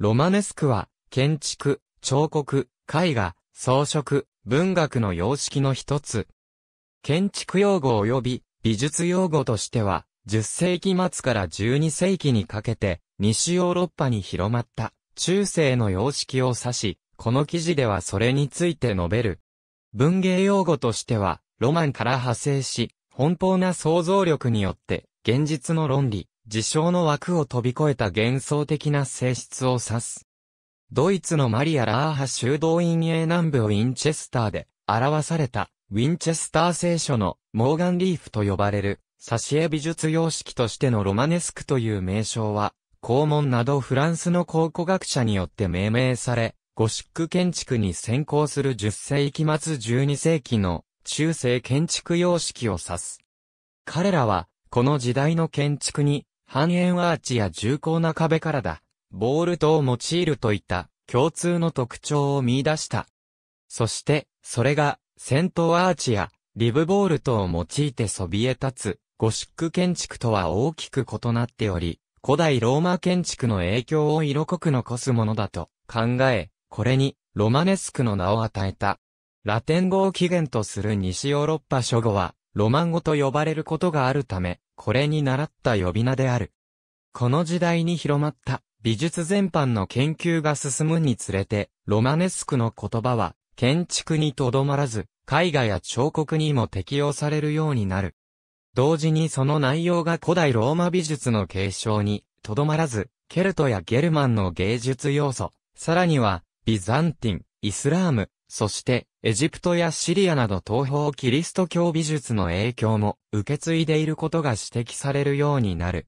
ロマネスクは、建築、彫刻、絵画、装飾、文学の様式の一つ。建築用語及び美術用語としては、10世紀末から12世紀にかけて、西ヨーロッパに広まった中世の様式を指し、この記事ではそれについて述べる。文芸用語としては、ロマンから派生し、奔放な想像力によって、現実の論理、事象の枠を飛び越えた幻想的な性質を指す。ドイツのマリア・ラーハ修道院営南部ウィンチェスターで表されたウィンチェスター聖書のモーガンリーフと呼ばれる挿絵美術様式としてのロマネスクという名称は肛門などフランスの考古学者によって命名され、ゴシック建築に先行する10世紀末12世紀の中世建築様式を指す。彼らは、この時代の建築に、半円アーチや重厚な壁からだ、ボールトを用いるといった共通の特徴を見出した。そして、それが、戦闘アーチやリブボールトを用いてそびえ立つ、ゴシック建築とは大きく異なっており、古代ローマ建築の影響を色濃く残すものだと考え、これにロマネスクの名を与えた。ラテン語を起源とする西ヨーロッパ諸語は、ロマン語と呼ばれることがあるため、これに習った呼び名である。この時代に広まった美術全般の研究が進むにつれて、ロマネスクの言葉は、建築にとどまらず、絵画や彫刻にも適用されるようになる。同時にその内容が古代ローマ美術の継承に、とどまらず、ケルトやゲルマンの芸術要素、さらには、ビザンティン、イスラーム、そして、エジプトやシリアなど東方キリスト教美術の影響も受け継いでいることが指摘されるようになる。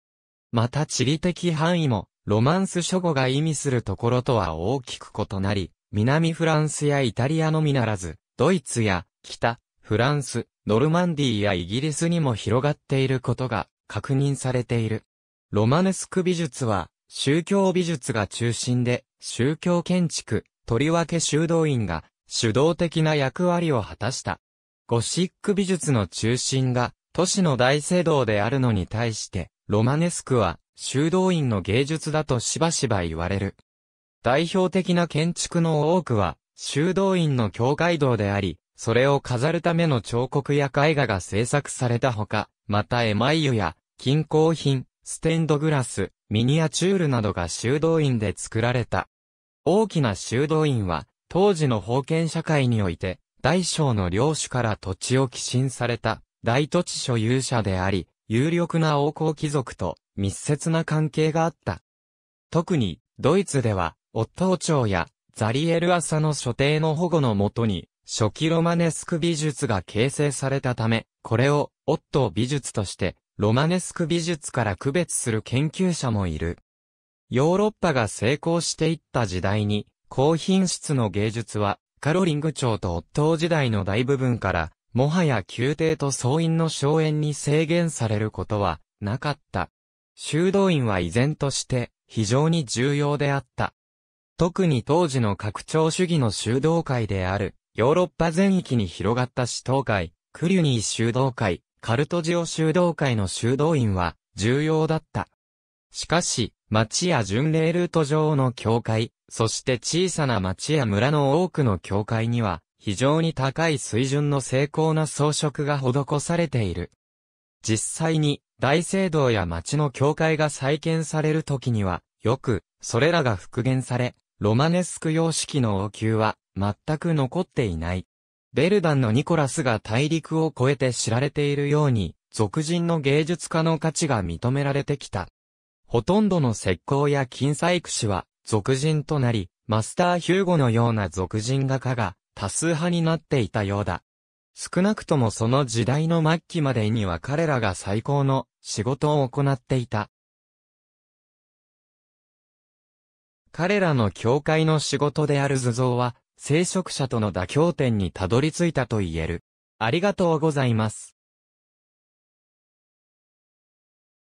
また地理的範囲も、ロマンス諸語が意味するところとは大きく異なり、南フランスやイタリアのみならず、ドイツや北、フランス、ノルマンディーやイギリスにも広がっていることが確認されている。ロマネスク美術は宗教美術が中心で宗教建築、とりわけ修道院が主導的な役割を果たした。ゴシック美術の中心が都市の大聖堂であるのに対して、ロマネスクは修道院の芸術だとしばしば言われる。代表的な建築の多くは修道院の教会堂であり、それを飾るための彫刻や絵画が制作されたほか、またエマイユや、金工品、ステンドグラス、ミニアチュールなどが修道院で作られた。大きな修道院は、当時の封建社会において、大小の領主から土地を寄進された大土地所有者であり、有力な王侯貴族と密接な関係があった。特に、ドイツでは、オットー朝やザリエルアサの所定の保護のもとに、初期ロマネスク美術が形成されたため、これをオット美術として、ロマネスク美術から区別する研究者もいる。ヨーロッパが成功していった時代に、高品質の芸術は、カロリング朝とオットー時代の大部分から、もはや宮廷と総院の荘園に制限されることはなかった。修道院は依然として非常に重要であった。特に当時の拡張主義の修道会であるヨーロッパ全域に広がった使徒会、クリュニー修道会、カルトジオ修道会の修道院は重要だった。しかし、町や巡礼ルート上の教会、そして小さな町や村の多くの教会には、非常に高い水準の精巧な装飾が施されている。実際に、大聖堂や町の教会が再建される時には、よく、それらが復元され、ロマネスク様式の王宮は、全く残っていない。ベルダンのニコラスが大陸を越えて知られているように、俗人の芸術家の価値が認められてきた。ほとんどの石膏や金細工師は、俗人となり、マスター・ヒューゴのような俗人画家が多数派になっていたようだ。少なくともその時代の末期までには彼らが最高の仕事を行っていた。彼らの教会の仕事である図像は、聖職者との妥協点にたどり着いたと言える。ありがとうございます。